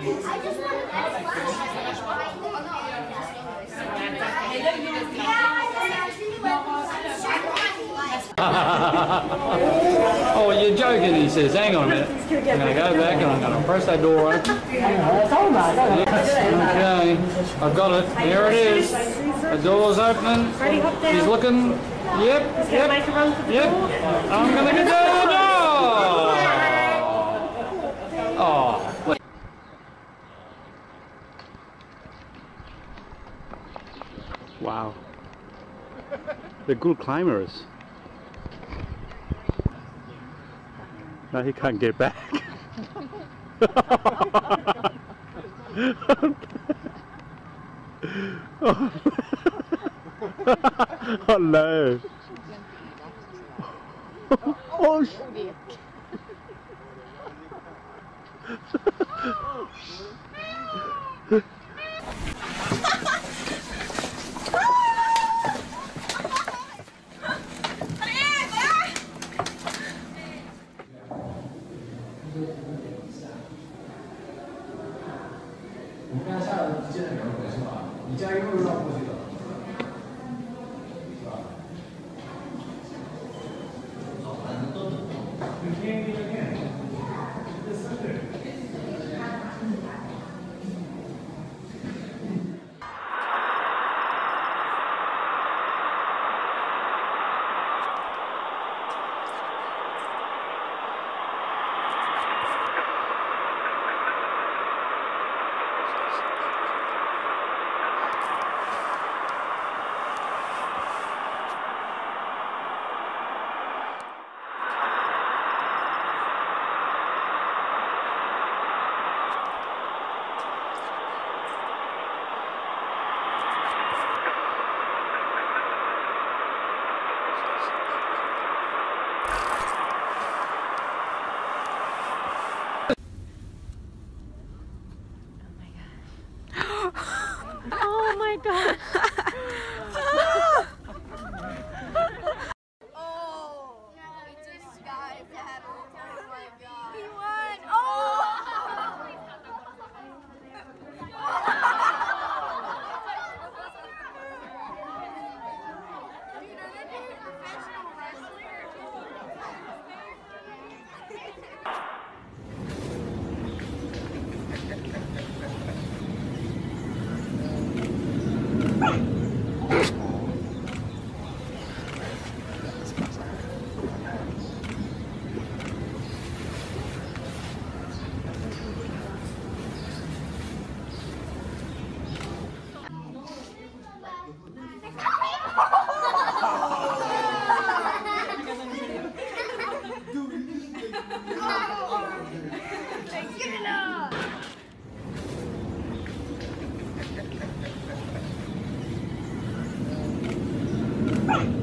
oh, you're joking, he says. Hang on a minute. I'm going to go back and I'm going to press that door open. Okay, I've got it. There it is. The door's opening. He's looking. Yep. Yep. Yep. I'm going to get the door. Wow. They're good climbers. Now he can't get back. oh no. Oh, oh 我们看下来的基建的两个核，你加一个。Ah!